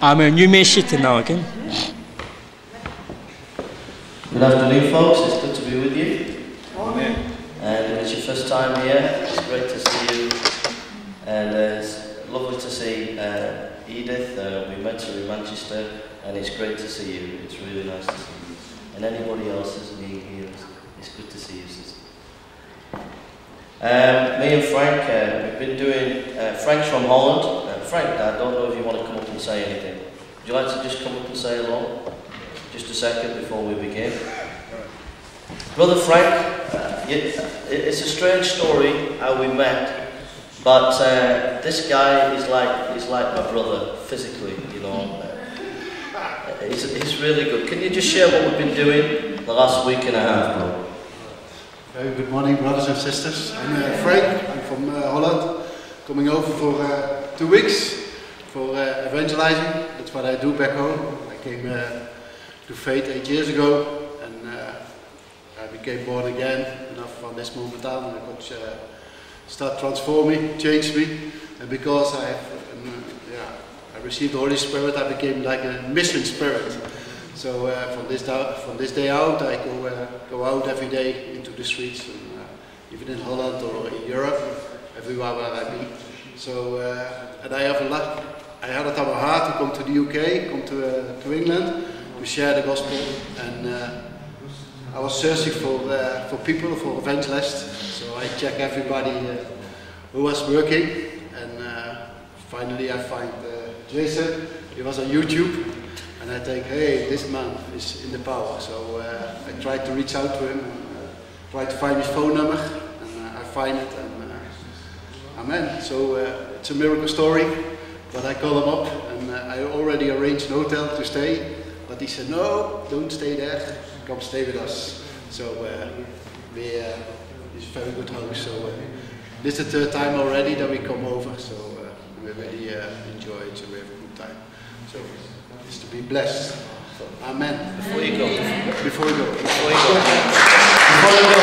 Amen. You may sit now again. Good afternoon, folks. It's good to be with you. Amen. And if it's your first time here, it's great to see you. And uh, it's lovely to see uh, Edith. Uh, we met her in Manchester, and it's great to see you. It's really nice to see you. And anybody else that's being here, it's, it's good to see you, sister. Um, me and Frank, uh, we've been doing. Uh, Frank's from Holland. Frank, I don't know if you want to come up and say anything. Would you like to just come up and say hello? Just a second before we begin. Brother Frank, uh, it, it's a strange story how we met, but uh, this guy is like is like my brother physically, you know. Uh, he's, he's really good. Can you just share what we've been doing the last week and a half, bro? Very good morning, brothers and sisters. I'm uh, Frank. I'm from Holland, coming over for two weeks for uh, evangelizing. That's what I do back home. I came uh, to faith eight years ago, and uh, I became born again. Enough from this moment on, I could start transforming, change me, and because I um, yeah, I received the Holy Spirit, I became like a mission spirit. So uh, from this from this day out, I go uh, go out every day into the streets, and, uh, even in Holland or in Europe, everywhere where I be. So and I have a lot. I had it on my heart to come to the UK, come to uh, to England, to share the gospel, and uh, I was searching for uh, for people, for evangelists. So I check everybody uh, who was working, and uh, finally I find uh, Jason. He was on YouTube. And I think, hey, this man is in the power. So I tried to reach out to him, uh, tried to find his phone number, and I find it, and amen. So it's a miracle story, but I call him up, and uh, I already arranged an hotel to stay, but he said, no, don't stay there, come stay with us. So uh, we, uh, it's a very good house. So uh, this is the third time already that we come over, so uh, we really uh, enjoy it, so we have a good time. So is to be blessed. Amen. Before you go, Before we go. Before you go, before you go,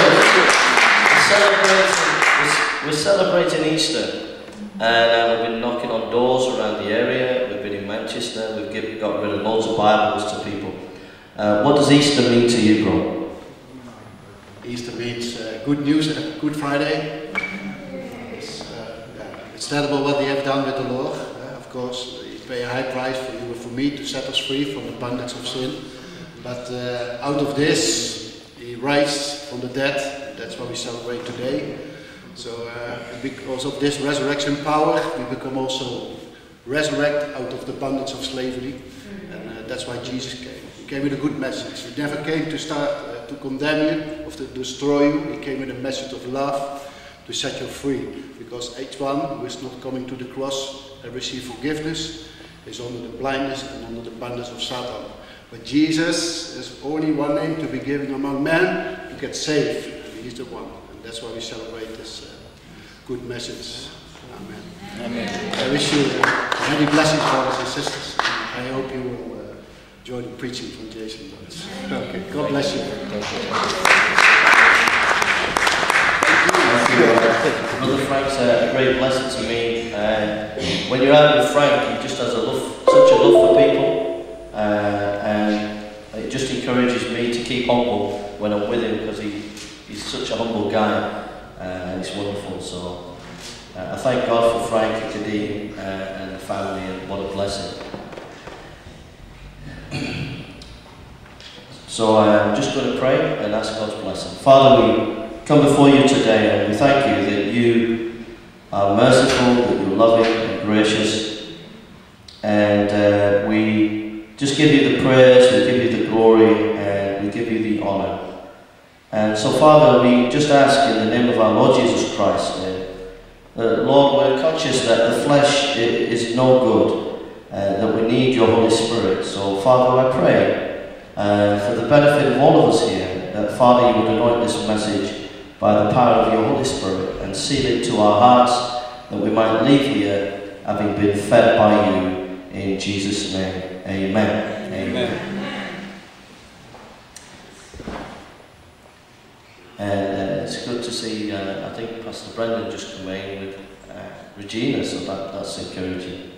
we're celebrating, we're celebrating Easter, and uh, we've been knocking on doors around the area. We've been in Manchester. We've got rid of loads of Bibles to people. Uh, what does Easter mean to you, bro? Easter means uh, good news, uh, Good Friday. It's, uh, yeah, it's terrible what they have done with the Lord. Uh, of course, He paid a high price for you and for me to set us free from the bondage of sin. But uh, out of this, He raised from the dead. That's what we celebrate today. So, uh, because of this resurrection power, we become also resurrect out of the bondage of slavery. And uh, that's why Jesus came. He came with a good message. He never came to start uh, to condemn you or to destroy you. He came with a message of love to set you free. Because each one who is not coming to the cross and receive forgiveness is under the blindness and under the bondage of Satan. But Jesus is only one name to be given among men to get saved. And He's the one. And that's why we celebrate good message. Amen. Amen. I wish you uh, many blessings, brothers and sisters. I hope you will uh, enjoy the preaching from Jason Okay, God bless you. Thank you, uh Brother Frank's a great blessing to me. Uh, when you're out with Frank, he just has a love, such a love for people, uh, and it just encourages me to keep humble when I'm with him because he, he's such a humble guy, uh, and it's wonderful. So uh, I thank God for Frank Kadeem uh, and the family, and what a blessing. So uh, I'm just going to pray and ask God's blessing. Father, we come before you today and we thank you that you are merciful, that you're loving and gracious. And uh, we just give you the praise, we give you the glory, and we give you the honour. And so, Father, we just ask in the name of our Lord Jesus Christ, uh, that, Lord, we're conscious that the flesh is no good, uh, that we need your Holy Spirit. So, Father, I pray uh, for the benefit of all of us here, that Father, you would anoint this message by the power of your Holy Spirit and seal it to our hearts, that we might leave here having been fed by you in Jesus' name. Amen. Amen. And uh, it's good to see, uh, I think Pastor Brendan just came in with uh, Regina, so that, that's encouraging.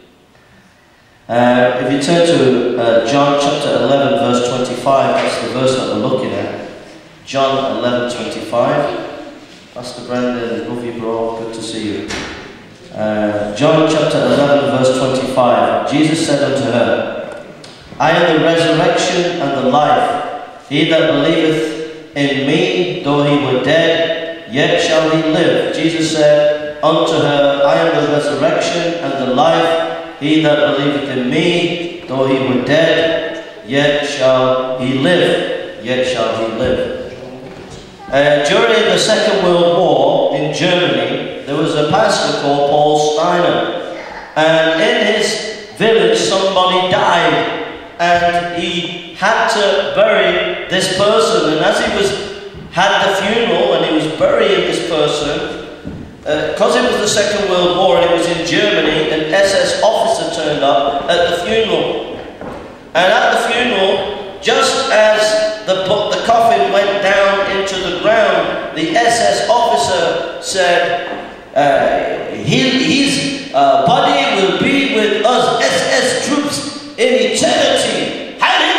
Uh, if you turn to uh, John chapter 11, verse 25, that's the verse that we're looking at. John 11, 25. Pastor Brendan, love you, bro. Good to see you. Uh, John chapter 11, verse 25. Jesus said unto her, I am the resurrection and the life. He that believeth in me, though he were dead, yet shall he live. Jesus said unto her, I am the resurrection and the life. He that believeth in me, though he were dead, yet shall he live. Yet shall he live. Uh, during the Second World War in Germany, there was a pastor called Paul Steiner. And in his village, somebody died. And he had to bury this person. And as he was had the funeral and he was burying this person, because uh, it was the Second World War and it was in Germany, an SS officer turned up at the funeral. And at the funeral, just as the, the coffin went down into the ground, the SS officer said, uh, he, his uh, body will be with us SS troops in eternity. Hallelujah!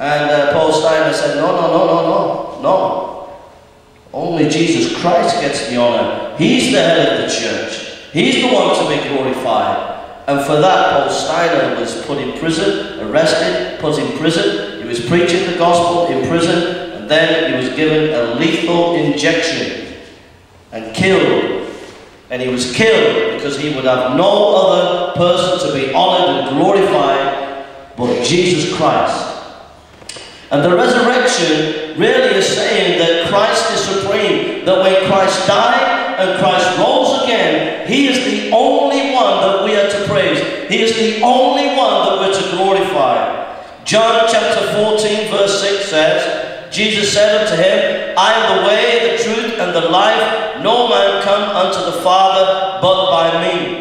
And uh, Paul Steiner said, no, no, no, no, no, no. Only Jesus Christ gets the honor. He's the head of the church. He's the one to be glorified. And for that, Paul Steiner was put in prison, arrested, put in prison. He was preaching the gospel in prison, and then he was given a lethal injection and killed. And he was killed because he would have no other person to be honored and glorified but Jesus Christ. And the resurrection really is saying that Christ is supreme, that when Christ died and Christ rose again, He is the only one that we are to praise. He is the only one that we're to glorify. John chapter 14, verse 6 says, Jesus said unto him, I am the way, the truth, and the life. No man come unto the Father but by me.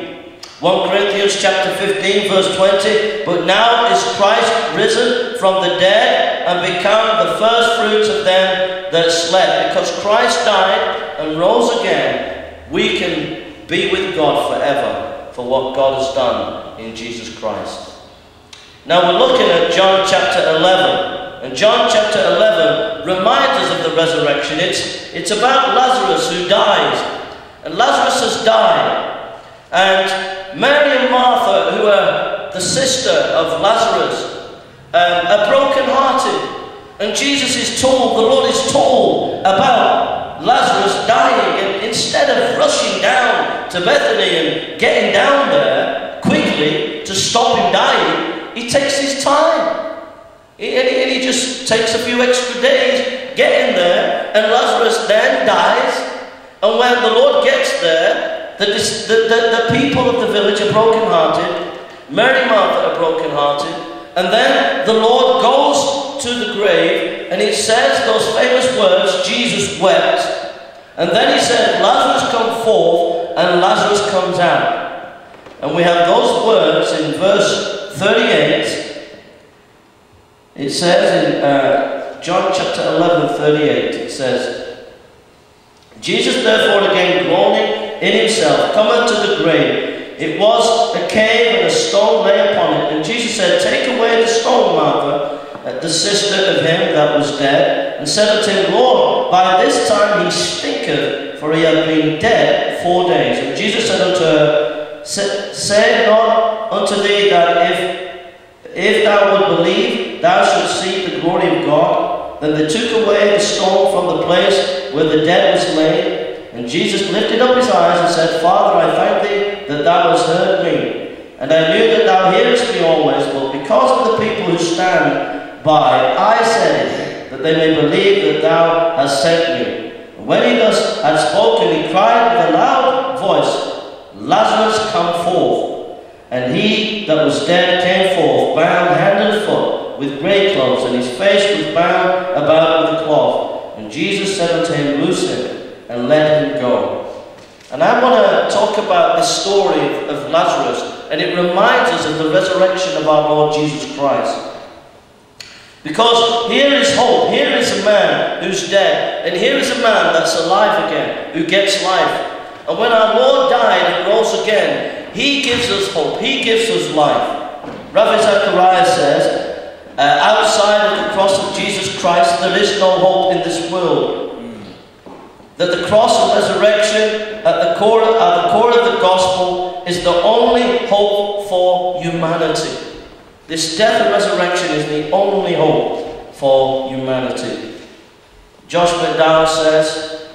1 Corinthians chapter 15 verse 20 But now is Christ risen from the dead and become the first fruits of them that slept. Because Christ died and rose again, we can be with God forever for what God has done in Jesus Christ. Now we're looking at John chapter 11. And John chapter 11 reminds us of the resurrection. It's, it's about Lazarus who dies. And Lazarus has died. And Mary and Martha, who are the sister of Lazarus, um, are broken-hearted. And Jesus is told, the Lord is told about Lazarus dying. And instead of rushing down to Bethany and getting down there quickly to stop him dying, he takes his time. And he just takes a few extra days getting there. And Lazarus then dies. And when the Lord gets there, the, the, the, the people of the village are broken-hearted. Mary Martha are broken-hearted. And then the Lord goes to the grave and he says those famous words, Jesus wept. And then he said, Lazarus come forth, and Lazarus comes out. And we have those words in verse 38. It says in uh, John chapter 11, 38, it says, Jesus therefore again groaning in himself, come unto the grave. It was a cave and a stone lay upon it. And Jesus said, Take away the stone, Martha, the sister of him that was dead, and said unto him, Lord, by this time he stinketh, for he hath been dead four days. And Jesus said unto her, Say not unto thee that if, if thou would believe, thou shouldst see the glory of God. Then they took away the stone from the place where the dead was laid. And Jesus lifted up his eyes and said, Father, I thank thee that thou hast heard me. And I knew that thou hearest me always, but because of the people who stand by, I said it, that they may believe that thou hast sent me. And when he thus had spoken, he cried with a loud voice, Lazarus, come forth. And he that was dead came forth, bound hand and foot with grave clothes, and his face was bound about with a cloth. And Jesus said unto him, Loose him, and let him go. And I want to talk about the story of Lazarus, and it reminds us of the resurrection of our Lord Jesus Christ. Because here is hope, here is a man who's dead, and here is a man that's alive again, who gets life. And when our Lord died and rose again, He gives us hope. He gives us life. Ravi Zacharias says, uh, outside of the cross of Jesus Christ, there is no hope in this world. That the cross and resurrection at the core, at the core of the gospel is the only hope for humanity. This death and resurrection is the only hope for humanity. Josh McDowell says,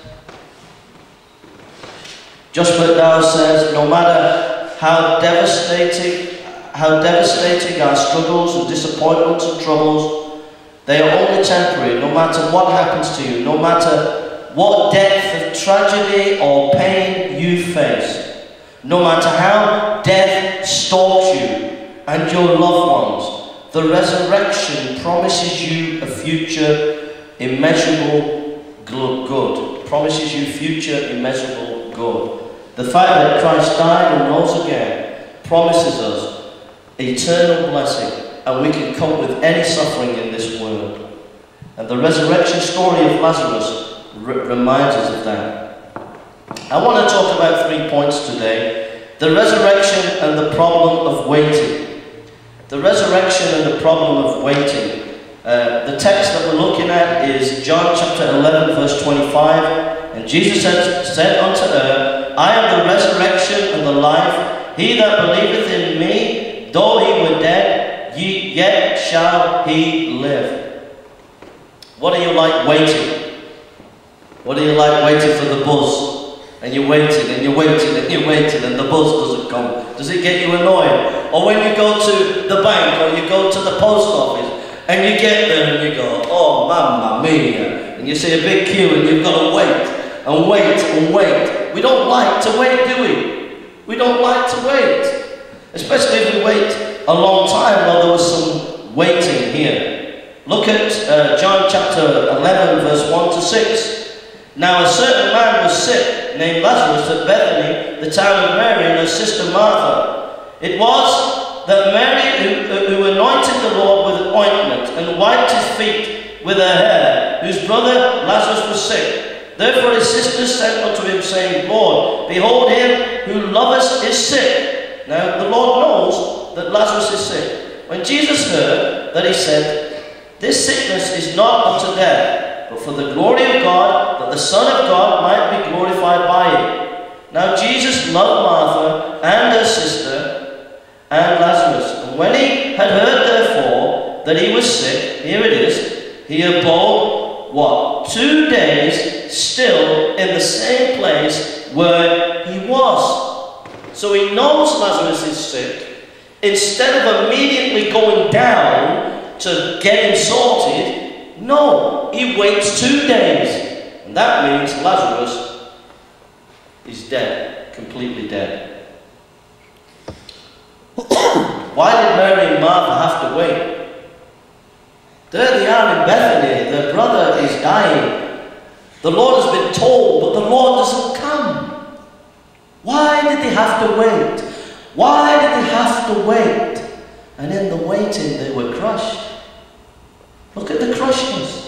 Josh McDowell says, no matter how devastating, how devastating our struggles and disappointments and troubles, they are only temporary, no matter what happens to you, no matter what depth of tragedy or pain you face, no matter how death stalks you and your loved ones, the resurrection promises you a future immeasurable good. Promises you future immeasurable good. The fact that Christ died and rose again promises us eternal blessing, and we can cope with any suffering in this world. And the resurrection story of Lazarus reminds us of that. I want to talk about three points today the resurrection and the problem of waiting. The resurrection and the problem of waiting. Uh, the text that we're looking at is John chapter 11, verse 25. And Jesus said, said unto her, I am the resurrection and the life. He that believeth in me, though he were dead, ye, yet shall he live. What are you like waiting? What are you like waiting for the bus? And you're waiting and you're waiting and you're waiting and the bus doesn't come. Does it get you annoyed? Or when you go to the bank or you go to the post office and you get there and you go, oh, mamma mia. And you see a big queue and you've got to wait and wait and wait. We don't like to wait, do we? We don't like to wait. Especially if we wait a long time. Well, there was some waiting here. Look at uh, John chapter 11, verse 1 to 6. Now a certain man was sick, named Lazarus, at Bethany, the town of Mary, and her sister Martha. It was that Mary, who, who anointed the Lord with ointment and wiped his feet with her hair, whose brother Lazarus was sick. Therefore his sisters sent unto him, saying, Lord, behold, him who lovest is sick. Now the Lord knows that Lazarus is sick. When Jesus heard that, he said, This sickness is not unto death, but for the glory of God, the Son of God might be glorified by it. Now Jesus loved Martha and her sister and Lazarus. And when he had heard, therefore, that he was sick, here it is, he abode, what? Two days still in the same place where he was. So he knows Lazarus is sick. Instead of immediately going down to get him sorted, no, he waits two days. That means Lazarus is dead, completely dead. Why did Mary and Martha have to wait? There they are in Bethany, their brother is dying. The Lord has been told, but the Lord doesn't come. Why did they have to wait? Why did they have to wait? And in the waiting, they were crushed. Look at the crushness.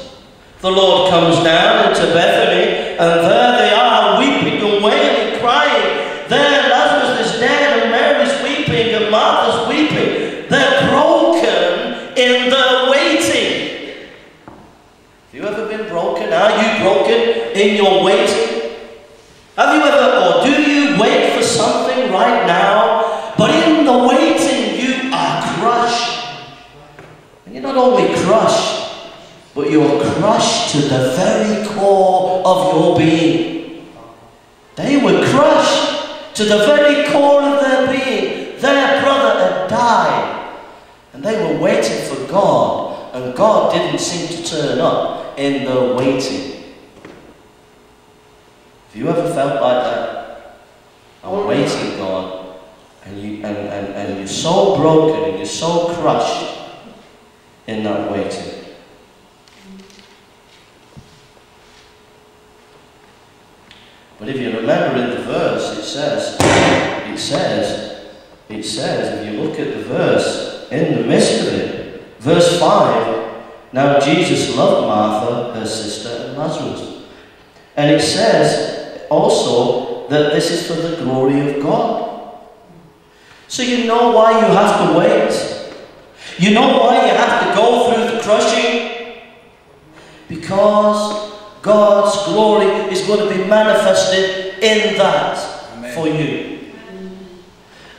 The Lord comes down into Bethany, and there they are, weeping and wailing, crying. There, Lazarus is dead, and Mary's weeping, and Martha's weeping. They're broken in the waiting. Have you ever been broken? Are you broken in your the very core of your being. They were crushed to the very core of their being. Their brother had died, and they were waiting for God, and God didn't seem to turn up in the waiting. Have you ever felt like that? I'm oh, waiting, God, and, you, and, and, and you're so broken and you're so crushed in that waiting. But if you remember in the verse, it says, it says, it says, if you look at the verse, in the midst of it, verse 5, now Jesus loved Martha, her sister, and Lazarus. And it says, also that this is for the glory of God. So you know why you have to wait? You know why you have to go through the crushing? Because God's glory is going to be manifested in that Amen. for you.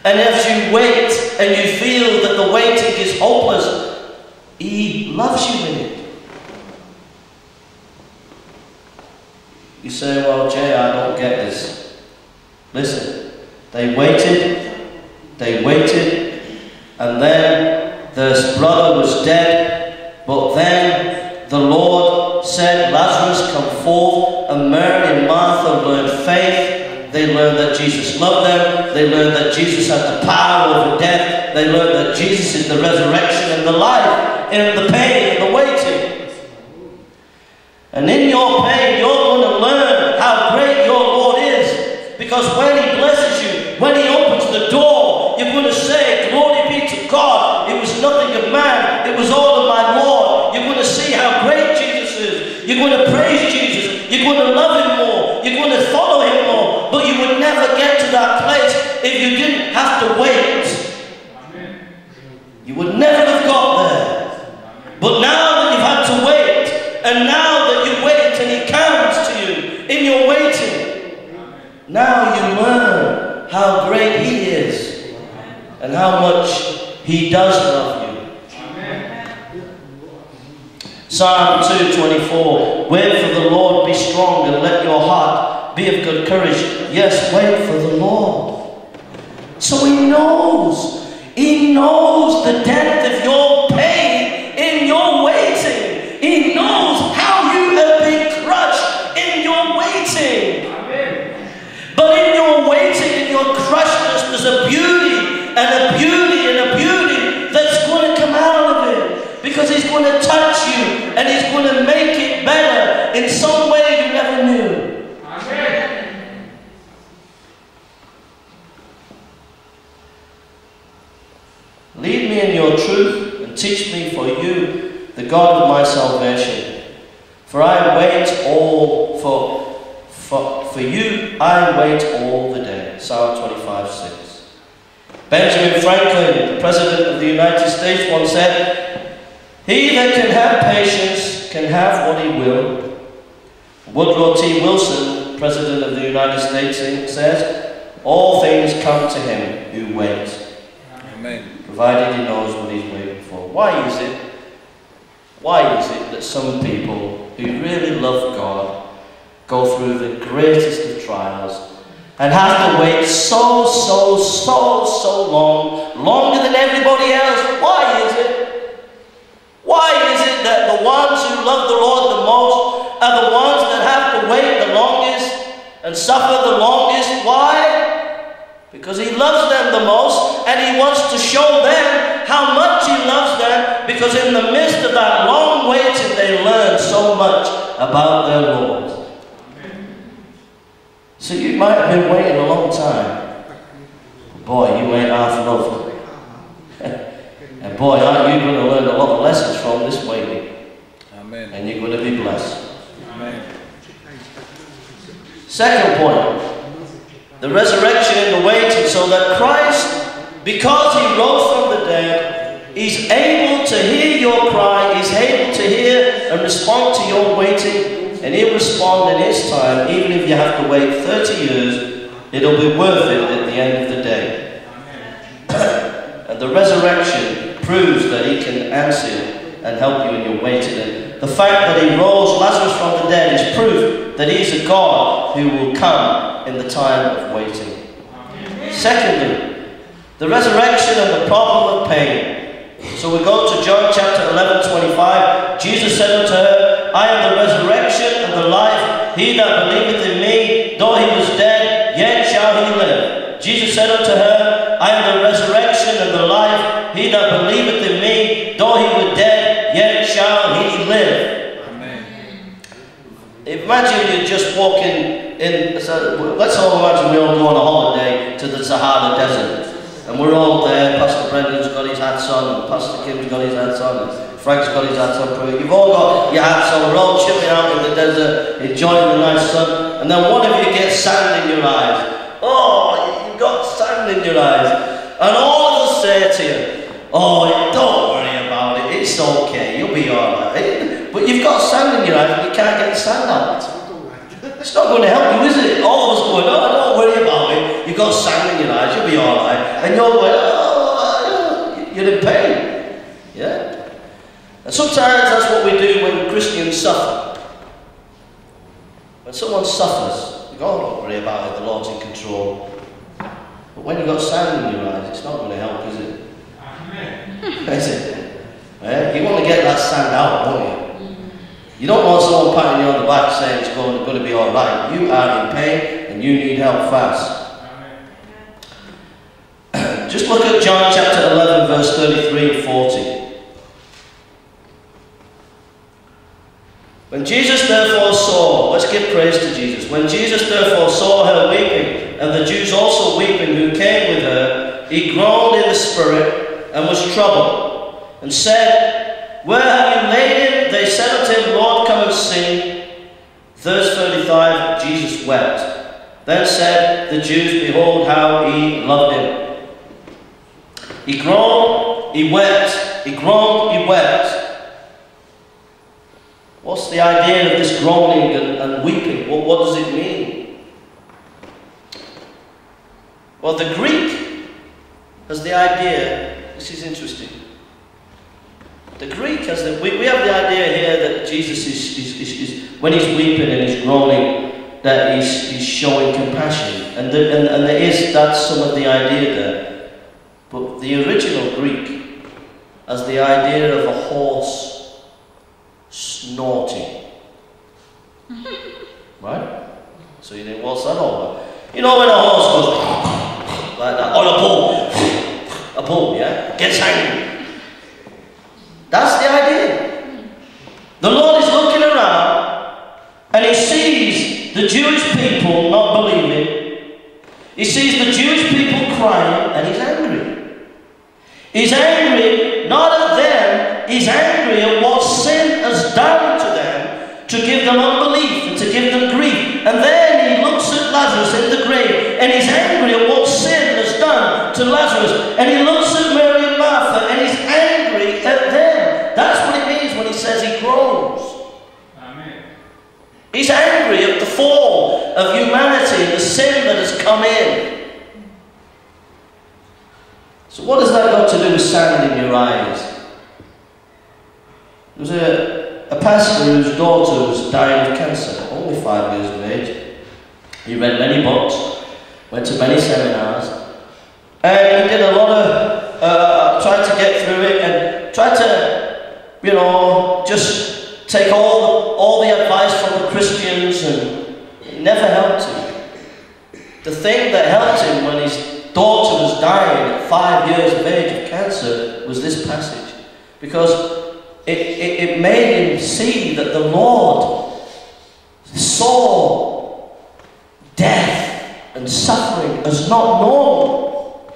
And as you wait and you feel that the waiting is hopeless, He loves you in it. You say, Well, Jay, I don't get this. Listen, they waited, they waited, and then this brother was dead, but then the Lord said, Lazarus, come forth, and Mary and Martha learned faith. They learned that Jesus loved them. They learned that Jesus had the power over death. They learned that Jesus is the resurrection and the life in the pain and the waiting. And in your pain, you're going to learn how great your Lord is. Because when He blesses you, when He opens the door, you're going to say, Glory be to God. It was nothing of man, it was all of my Lord. You're going to see how great Jesus is. You're going to praise Jesus. You're going to love Him more. You're going to follow Him more. But you would never get to that place if you didn't have to wait. You would never have got there. But now that you've had to wait, and now that you wait and He comes to you in your waiting, now you learn how great He is and how much He does love you. Psalm 224 Wait for the Lord, be strong, and let your heart be of good courage. Yes, wait for the Lord. So He knows. He knows the depth of your pain in your waiting. He knows how you have been crushed in your waiting. Amen. But in your waiting, in your crushedness, there's a beauty and a beauty and a beauty that's going to come out of it. Because He's going to touch in some way you never knew. Lead me in your truth and teach me for you, the God of my salvation. For I wait all for, for, for you, I wait all the day. Psalm 25 6. Benjamin Franklin, the President of the United States, once said, He that can have patience can have what he will. Woodrow T. Wilson, President of the United States, says, All things come to him who waits Amen. provided he knows what he's waiting for. Why is it? Why is it that some people who really love God go through the greatest of trials and have to wait so, so, so, so long, longer than everybody else? Why is it? And suffer the longest? Why? Because he loves them the most and he wants to show them how much he loves them because in the midst of that long waiting they learn so much about their Lord. So you might have been waiting a long time. Boy, you ain't half loved. and boy, aren't you going to learn a lot of lessons from this waiting. Amen. And you're going to be blessed. Amen. Second point the resurrection and the waiting, so that Christ, because he rose from the dead, is able to hear your cry, is able to hear and respond to your waiting, and he'll respond in his time, even if you have to wait 30 years, it'll be worth it at the end of the day. and the resurrection proves that he can answer and help you in your waiting. And the fact that he rose Lazarus from the dead is proof that He is a God who will come in the time of waiting. Secondly, the resurrection and the problem of pain. So we go to John chapter 11, 25. Jesus said unto her, I am the resurrection and the life. He that believeth in me, though he was dead, yet shall he live. Jesus said unto her, Imagine you're just walking in, so let's all imagine we all go on a holiday to the Sahara Desert. And we're all there, Pastor Brendan's got his hats on, Pastor Kim's got his hats on, Frank's got his hats on. You've all got your hats on, we're all chilling out in the desert, enjoying the nice sun, and then one of you gets sand in your eyes. Oh, you've got sand in your eyes. And all of us say to you, oh, don't worry about it, it's okay, you'll be alright. But you've got sand in your eyes and you can't get the sand out. It's not going to help you, is it? All of us going, oh, don't worry about it. You've got sand in your eyes, you'll be alright. And you're going, oh, you're in pain. Yeah? And sometimes that's what we do when Christians suffer. When someone suffers, you go, oh, don't worry about it, the Lord's in control. But when you've got sand in your eyes, it's not going to help, is it? Is it? Yeah? You want to get that sand out, don't you? You don't want someone patting you on the back saying it's going, going to be all right. You are in pain and you need help fast. Just look at John chapter 11, verse 33 and 40. When Jesus therefore saw, let's give praise to Jesus. When Jesus therefore saw her weeping, and the Jews also weeping who came with her, he groaned in the spirit and was troubled, and said, Where said unto him, Lord, come and see. Verse 35 Jesus wept. Then said the Jews, Behold how he loved him. He groaned, he wept, he groaned, he wept. What's the idea of this groaning and, and weeping? What, what does it mean? Well, the Greek has the idea, this is interesting. The Greek has the, we, we have the idea here that Jesus is, is, is, is when he's weeping and he's groaning, that he's, he's showing compassion. And, the, and, and there is, that's some of the idea there. But the original Greek has the idea of a horse snorting. right? So you think, what's that all about? You know when a horse goes like that, or a bull, a bull, yeah, gets angry. That's the idea. The Lord is looking around and he sees the Jewish people not believing. He sees the Jewish people crying and he's angry. He's angry come in. So, what has that got to do with sand in your eyes? There was a, a pastor whose daughter was dying of cancer, only five years of age. He read many books, went to many seminars, and he did a lot of, uh, tried to get through it and tried to, you know, just take all all the advice from the Christians and it never helped him. The thing that helped him when his daughter was dying at five years of age of cancer was this passage. Because it, it, it made him see that the Lord saw death and suffering as not normal.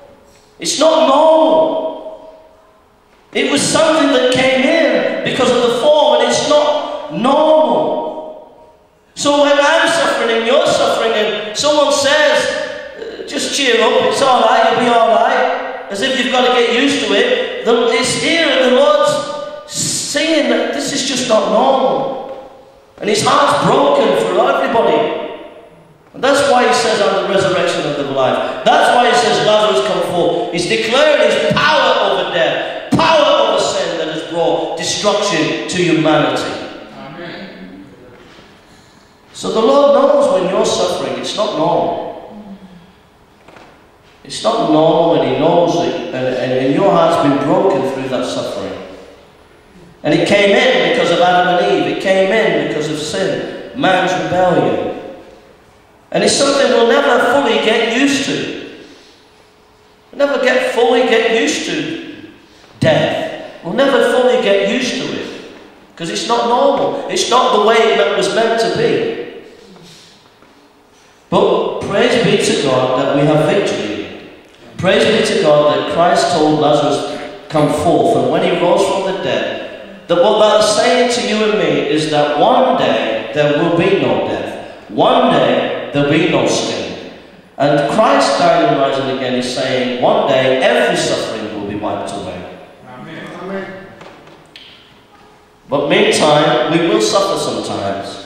It's not normal. It was something that came in because of the form, and it's not normal. So when I'm suffering and you're suffering, and someone says, uh, just cheer up, it's alright, you'll be alright, as if you've got to get used to it, it's here, and the Lord's saying that this is just not normal. And his heart's broken for everybody. And that's why he says, I'm the resurrection of the life. That's why he says, Lazarus come forth. He's declaring his power over death, power over sin that has brought destruction to humanity. So the Lord knows when you're suffering, it's not normal. It's not normal when He knows it, and, and, and your heart's been broken through that suffering. And it came in because of Adam and Eve, it came in because of sin, man's rebellion. And it's something we'll never fully get used to. We'll never get fully get used to death. We'll never fully get used to it. Because it's not normal. It's not the way it was meant to be. But praise be to God that we have victory. Praise be to God that Christ told Lazarus, come forth. And when he rose from the dead, that what that's saying to you and me is that one day there will be no death. One day there'll be no sin. And Christ dying and rising again is saying one day every suffering will be wiped away. Amen. Amen. But meantime, we will suffer sometimes.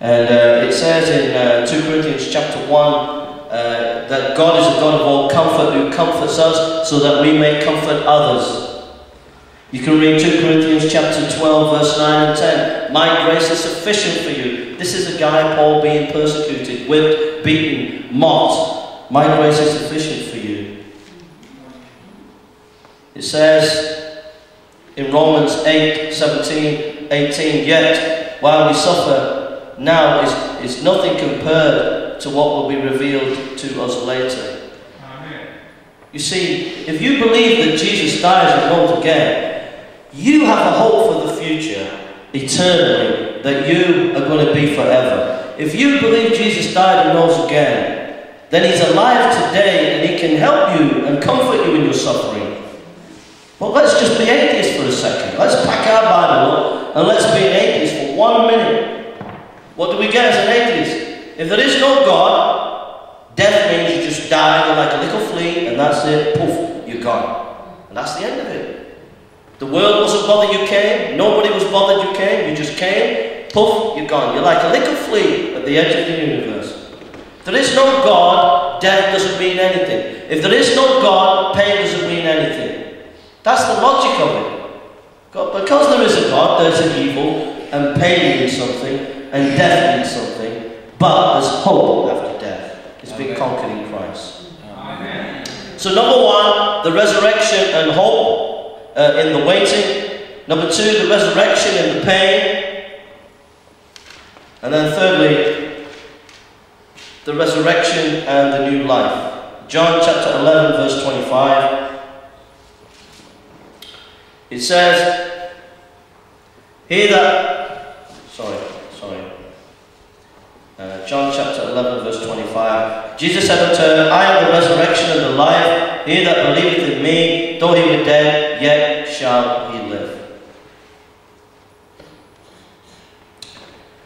And uh, it says in uh, 2 Corinthians chapter 1 uh, that God is a God of all comfort who comforts us so that we may comfort others. You can read 2 Corinthians chapter 12, verse 9 and 10. My grace is sufficient for you. This is a guy, Paul, being persecuted, whipped, beaten, mocked. My grace is sufficient for you. It says in Romans 8, 17, 18, Yet while we suffer now is, is nothing compared to what will be revealed to us later. Amen. You see, if you believe that Jesus dies and rose again, you have a hope for the future, eternally, that you are going to be forever. If you believe Jesus died and rose again, then He's alive today and He can help you and comfort you in your suffering. But let's just be atheists for a second. Let's pack our Bible up and let's be an atheist for one minute. What do we get as an atheist? If there is no God, death means you just die, you're like a little flea, and that's it, poof, you're gone. And that's the end of it. The world wasn't bothered you came, nobody was bothered you came, you just came, poof, you're gone. You're like a little flea at the edge of the universe. If there is no God, death doesn't mean anything. If there is no God, pain doesn't mean anything. That's the logic of it. Because there is a God, there's an evil, and pain means something, and death means something, but there's hope after death. It's been conquered in Christ. Amen. So, number one, the resurrection and hope uh, in the waiting. Number two, the resurrection and the pain. And then, thirdly, the resurrection and the new life. John chapter 11, verse 25. It says, He that. Sorry, sorry. Uh, John chapter 11, verse 25. Jesus said unto her, I am the resurrection and the life. He that believeth in me, though he were dead, yet shall he live.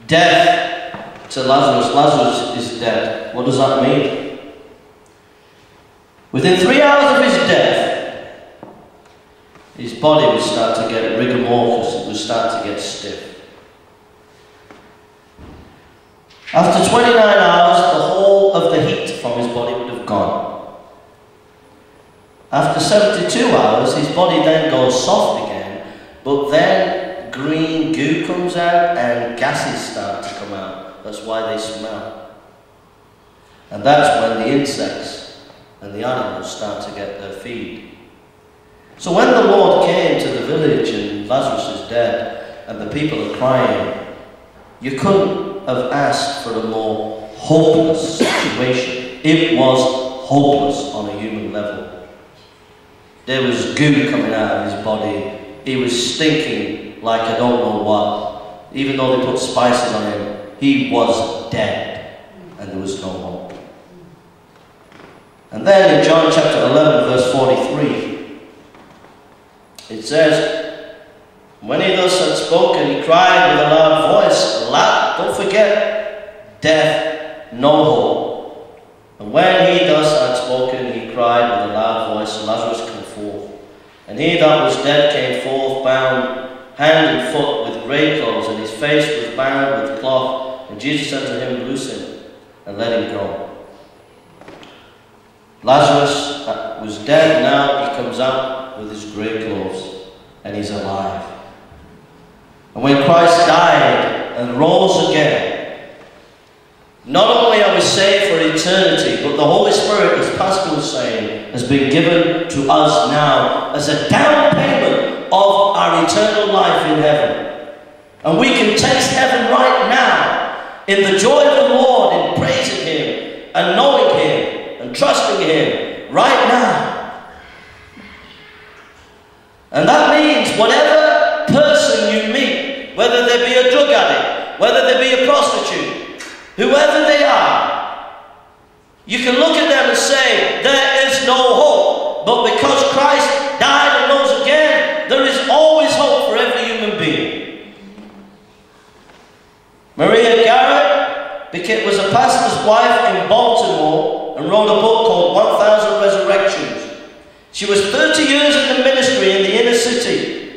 Death to Lazarus. Lazarus is dead. What does that mean? Within three hours of his death, his body would start to get rigor mortis, it would start to get stiff. After 29 hours, the whole of the heat from his body would have gone. After 72 hours, his body then goes soft again, but then green goo comes out and gases start to come out. That's why they smell. And that's when the insects and the animals start to get their feed. So when the Lord came to the village and Lazarus is dead and the people are crying, you couldn't have asked for a more hopeless situation. It was hopeless on a human level. There was goo coming out of his body. He was stinking like I don't know what. Even though they put spices on him, he was dead. And there was no hope. And then in John chapter 11, verse 43, it says, When he thus had spoken, he cried with a loud voice, don't forget, death, no hope. And when he thus had spoken, he cried with a loud voice, Lazarus come forth. And he that was dead came forth, bound hand and foot with grave clothes, and his face was bound with cloth. And Jesus said to him, Loose him, and let him go. Lazarus was dead, now he comes out with his grave clothes, and he's alive. And when Christ died and rose again, not only are we saved for eternity, but the Holy Spirit, as Pascal was saying, has been given to us now as a down payment of our eternal life in heaven. And we can taste heaven right now in the joy of the Lord, in praising Him and knowing Him and trusting Him right now. And that means whatever person you meet, whether they be a drug addict, whether they be a prostitute, whoever they are, you can look at them and say, there is no hope. But because Christ died and rose again, there is always hope for every human being. Maria Garrett was a pastor's wife in Baltimore and wrote a book called 1000 Resurrections. She was 30 years in the ministry in the inner city.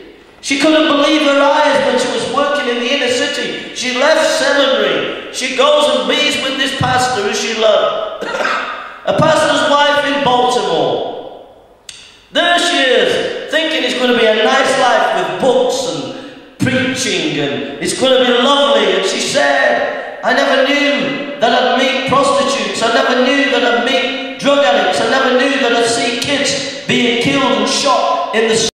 She couldn't believe her eyes when she was working in the inner city. She left seminary. She goes and meets with this pastor who she loved. a pastor's wife in Baltimore. There she is, thinking it's going to be a nice life with books and preaching and it's going to be lovely. And she said, I never knew that I'd meet prostitutes. I never knew that I'd meet drug addicts. I never knew that I'd see kids being killed and shot in the